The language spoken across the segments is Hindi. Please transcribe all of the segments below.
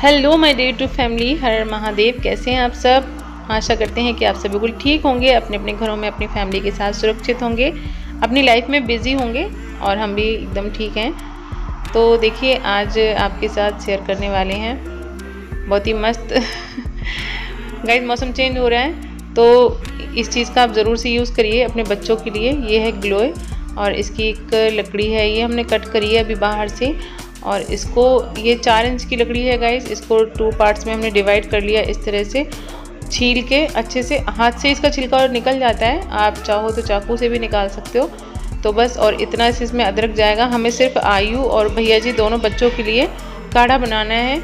Hello my day two family हर महादेव कैसे हैं आप सब? आशा करते हैं कि आप सब बिल्कुल ठीक होंगे अपने अपने घरों में, अपनी फैमिली के साथ सुरक्षित होंगे, अपनी लाइफ में बिज़ी होंगे और हम भी एकदम ठीक हैं। तो देखिए, आज आपके साथ शेयर करने वाले हैं। बहुत ही मस्त। गाइस मौसम चेंज हो रहा है तो इस चीज़ का आप ज़रूर से यूज़ करिए अपने बच्चों के लिए। ये है ग्लोए और इसकी एक लकड़ी है, ये हमने कट करी है अभी बाहर से। और इसको, ये चार इंच की लकड़ी है गाइस इसको टू पार्ट्स में हमने डिवाइड कर लिया इस तरह से। छील के अच्छे से, हाथ से इसका छिलका और निकल जाता है। आप चाहो तो चाकू से भी निकाल सकते हो। तो बस, और इतना इसमें अदरक जाएगा। हमें सिर्फ़ आयु और भैया जी दोनों बच्चों के लिए काढ़ा बनाना है।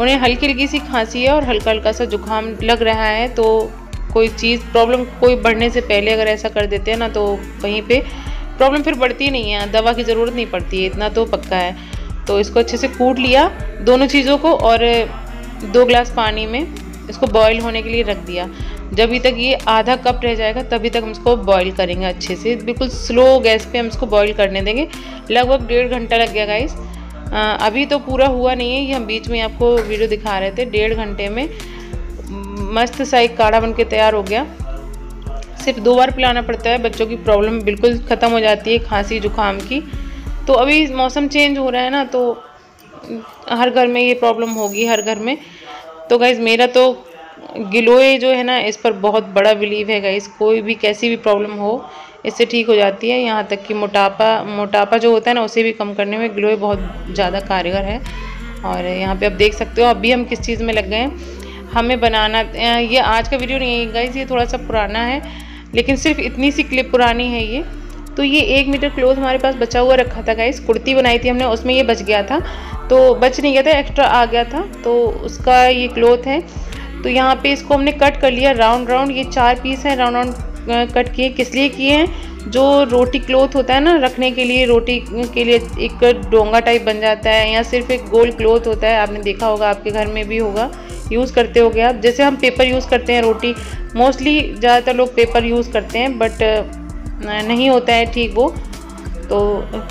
उन्हें हल्की हल्की सी खांसी है और हल्का हल्का सा जुकाम लग रहा है। तो कोई चीज़ प्रॉब्लम कोई बढ़ने से पहले अगर ऐसा कर देते हैं ना तो वहीं पे प्रॉब्लम फिर बढ़ती नहीं है। दवा की ज़रूरत नहीं पड़ती है। इतना तो पक्का है। तो इसको अच्छे से कूट लिया दोनों चीज़ों को और दो ग्लास पानी में इसको बॉईल होने के लिए रख दिया। जब तक ये आधा कप रह जाएगा, तभी तक हम इसको बॉईल करेंगे अच्छे से। बिल्कुल स्लो गैस पे हम इसको बॉईल करने देंगे। लगभग डेढ़ घंटा लग गया गाइस अभी तो पूरा हुआ नहीं है, ये हम बीच में आपको वीडियो दिखा रहे थे। डेढ़ घंटे में मस्त सा एक काढ़ा बन के तैयार हो गया। सिर्फ़ दो बार पिलाना पड़ता है, बच्चों की प्रॉब्लम बिल्कुल ख़त्म हो जाती है खांसी, जुकाम की। तो अभी मौसम चेंज हो रहा है ना तो हर घर में ये प्रॉब्लम होगी, हर घर में। तो गाइज़ मेरा तो गिलोए जो है ना, इस पर बहुत बड़ा बिलीव है गाइज़ कोई भी, कैसी भी प्रॉब्लम हो, इससे ठीक हो जाती है। यहाँ तक कि मोटापा मोटापा जो होता है ना, उसे भी कम करने में ग्लोए बहुत ज़्यादा कारगर है। और यहाँ पे आप देख सकते हो अभी हम किस चीज़ में लग गए हैं। हमें बनाना ये आज का वीडियो नहीं है गाइज़ ये थोड़ा सा पुराना है। लेकिन सिर्फ़ इतनी सी क्लिप पुरानी है ये। तो ये एक मीटर क्लोथ हमारे पास बचा हुआ रखा था गाइस कुर्ती बनाई थी हमने, उसमें ये बच गया था। तो बच नहीं गया था एक्स्ट्रा आ गया था। तो उसका ये क्लोथ है। तो यहाँ पे इसको हमने कट कर लिया राउंड राउंड ये चार पीस हैं राउंड राउंड कट किए। किस लिए किए हैं? जो रोटी क्लोथ होता है ना, रखने के लिए, रोटी के लिए एक डोंगा टाइप बन जाता है, या सिर्फ़ एक गोल क्लोथ होता है। आपने देखा होगा, आपके घर में भी होगा। यूज़ करते हो आप। जैसे हम पेपर यूज़ करते हैं रोटी मोस्टली ज़्यादातर लोग पेपर यूज़ करते हैं बट नहीं होता है ठीक वो। तो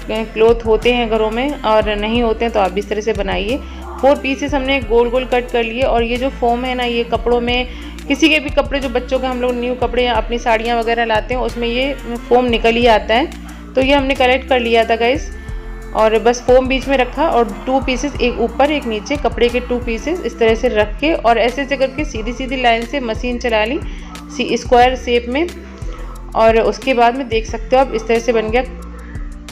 क्लोथ होते हैं घरों में और नहीं होते हैं तो आप इस तरह से बनाइए। फोर पीसेस हमने गोल गोल कट कर लिए और ये जो फोम है ना, ये कपड़ों में, किसी के भी कपड़े, जो बच्चों के हम लोग न्यू कपड़े या अपनी साड़ियाँ वगैरह लाते हैं, उसमें ये फोम निकल ही आता है। तो ये हमने कलेक्ट कर लिया था गाइस और बस फोम बीच में रखा और टू पीसेस एक ऊपर, एक नीचे, कपड़े के टू पीसेस इस तरह से रख के और ऐसे ऐसे करके सीधी सीधी लाइन से मशीन चला ली स्क्वायर शेप में। और उसके बाद में देख सकते हो आप, इस तरह से बन गया।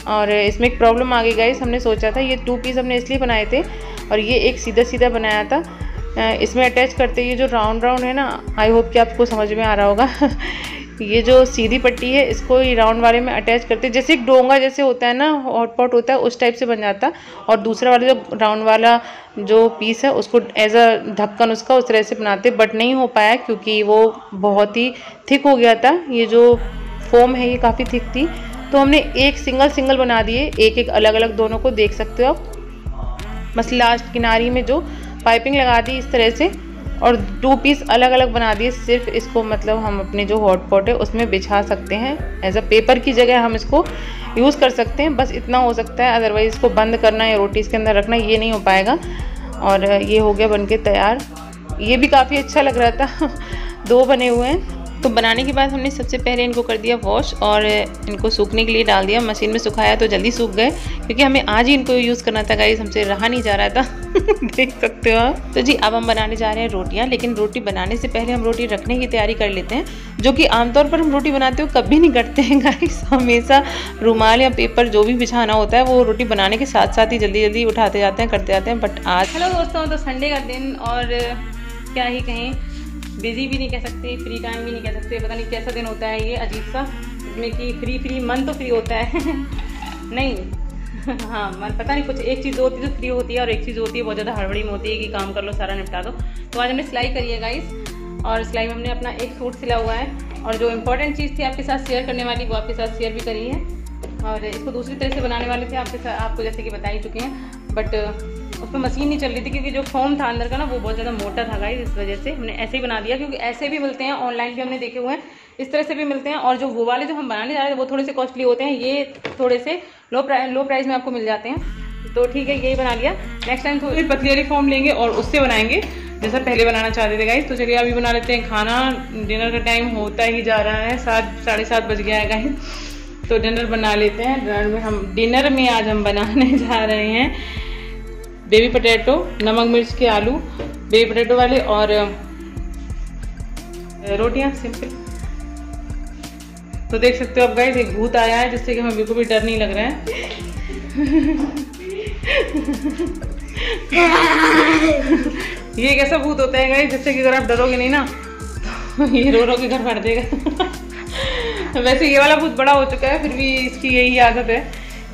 और इसमें एक प्रॉब्लम आ गई गाइस हमने सोचा था, ये टू पीस हमने इसलिए बनाए थे और ये एक सीधा सीधा बनाया था। इसमें अटैच करते ये जो राउंड राउंड है ना आई होप कि आपको समझ में आ रहा होगा। ये जो सीधी पट्टी है, इसको ये राउंड वाले में अटैच करते जैसे एक डोंगा जैसे होता है ना हॉट पॉट होता है, उस टाइप से बन जाता। और दूसरा वाला जो राउंड वाला जो पीस है, उसको एज अ ढक्कन उसका उस तरह से बनाते। बट नहीं हो पाया क्योंकि वो बहुत ही थिक हो गया था। ये जो फोम है, ये काफ़ी थिक थी। तो हमने एक सिंगल सिंगल बना दिए। एक एक, अलग अलग दोनों को देख सकते हो। आप बस लास्ट किनारी में जो पाइपिंग लगा दी इस तरह से। और टू पीस अलग अलग बना दिए, सिर्फ़ इसको मतलब हम अपने जो हॉट पॉट है, उसमें बिछा सकते हैं। एज अ पेपर की जगह हम इसको यूज़ कर सकते हैं, बस इतना हो सकता है। अदरवाइज़ इसको बंद करना या रोटी इसके अंदर रखना, ये नहीं हो पाएगा। और ये हो गया बन के तैयार। ये भी काफ़ी अच्छा लग रहा था। दो बने हुए हैं। तो बनाने के बाद हमने सबसे पहले इनको कर दिया वॉश और इनको सूखने के लिए डाल दिया। मशीन में सुखाया तो जल्दी सूख गए, क्योंकि हमें आज ही इनको यूज़ करना था गाइस हमसे रहा नहीं जा रहा था। देख सकते हो आप। तो जी, अब हम बनाने जा रहे हैं रोटियाँ, लेकिन रोटी बनाने से पहले हम रोटी रखने की तैयारी कर लेते हैं, जो कि आमतौर पर हम रोटी बनाते हो कभी नहीं करते हैं गाइस हमेशा रूमाल या पेपर जो भी बिछाना होता है, वो रोटी बनाने के साथ साथ ही जल्दी जल्दी उठाते जाते हैं, करते जाते हैं बट आज हेलो दोस्तों तो संडे का दिन और क्या ही कहें। बिज़ी भी नहीं कह सकते फ्री टाइम भी नहीं कह सकते, पता नहीं कैसा दिन होता है ये अजीब सा इसमें कि फ्री फ्री मन तो फ्री होता है। नहीं हाँ मन पता नहीं कुछ, एक चीज़ होती है तो फ्री होती है और एक चीज़ होती है, बहुत ज़्यादा हड़बड़ी में होती है कि काम कर लो, सारा निपटा दो। तो आज हमने सिलाई करी है गाइस और सिलाई में हमने अपना एक सूट सिला हुआ है, और जो इम्पोर्टेंट चीज़ थी आपके साथ शेयर करने वाली, वो आपके साथ शेयर भी करी है। और इसको दूसरी तरह से बनाने वाले थे, आपके साथ आपको जैसे कि बता ही चुके हैं। बट उस पर मशीन नहीं चल रही थी क्योंकि जो फॉर्म था अंदर का ना, वो बहुत ज़्यादा मोटा था गाइस इस वजह से हमने ऐसे ही बना दिया। क्योंकि ऐसे भी मिलते हैं ऑनलाइन भी हमने देखे हुए हैं। इस तरह से भी मिलते हैं और जो वो वाले जो हम बनाने जा रहे थे वो थोड़े से कॉस्टली होते हैं। ये थोड़े से लो प्राइस लो प्राइस में आपको मिल जाते हैं। तो ठीक है, यही बना लिया। नेक्स्ट टाइम थोड़ी पतली वाली फॉर्म लेंगे और उससे बनाएँगे। जैसा पहले बनाना चाहते थे गाइस तो चलिए अभी बना लेते हैं। खाना डिनर का टाइम होता ही जा रहा है। सात साढ़े सात बज गया है गाइस तो डिनर बना लेते हैं। डिनर में हम डिनर में आज हम बनाने जा रहे हैं बेबी पटेटो नमक मिर्च के आलू बेबी पटेटो वाले और रोटियाँ सिंपल तो देख सकते हो अब गाइस एक भूत आया है जिससे कि हमें बिल्कुल भी डर नहीं लग रहा है। ये कैसा भूत होता है गाइस जिससे कि अगर आप डरोगे नहीं ना तो ये रो रो के घर भर देगा। वैसे ये वाला बहुत बड़ा हो चुका है, फिर भी इसकी यही आदत है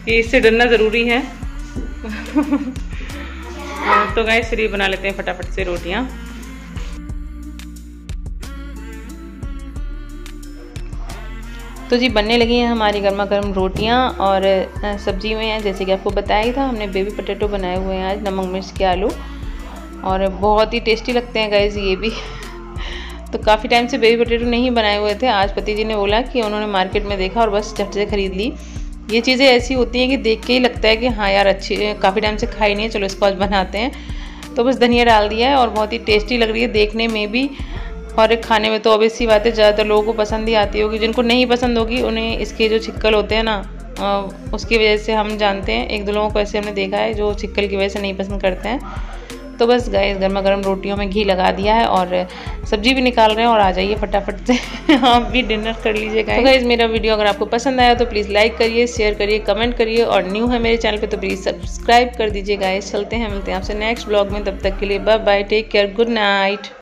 कि इससे डरना ज़रूरी है। तो गाइस फिर ये बना लेते हैं फटाफट से रोटियाँ। तो जी, बनने लगी हैं हमारी गर्मा गर्म रोटियाँ और सब्ज़ी में है, जैसे कि आपको बताया ही था, हमने बेबी पटेटो बनाए हुए हैं आज, नमक मिर्च के आलू। और बहुत ही टेस्टी लगते हैं गाइज़ ये भी। तो काफ़ी टाइम से बेबी पटेटो नहीं बनाए हुए थे। आज पति जी ने बोला कि उन्होंने मार्केट में देखा और बस झट से ख़रीद ली। ये चीज़ें ऐसी होती हैं कि देख के ही लगता है कि हाँ यार, अच्छी, काफ़ी टाइम से खाई नहीं है, चलो इसको आज बनाते हैं। तो बस धनिया डाल दिया है और बहुत ही टेस्टी लग रही है देखने में भी। और एक खाने में तो ऑब्वियस सी बात है ज़्यादातर लोगों को पसंद ही आती होगी। जिनको नहीं पसंद होगी, उन्हें इसके जो छिक्कल होते हैं ना उसकी वजह से हम जानते हैं। एक दो लोगों को ऐसे हमने देखा है जो छिक्कल की वजह से नहीं पसंद करते हैं। तो बस गए गर्मा गर्म रोटियों में घी लगा दिया है और सब्ज़ी भी निकाल रहे हैं और आ जाइए फटाफट से। आप भी डिनर कर लीजिएगा तो गाइज़ मेरा वीडियो अगर आपको पसंद आया तो प्लीज़ लाइक करिए शेयर करिए कमेंट करिए और न्यू है मेरे चैनल पर तो प्लीज़ सब्सक्राइब कर दीजिए गाइज़ चलते हैं, मिलते हैं आपसे नेक्स्ट ब्लॉग में। तब तक के लिए bye bye take care good night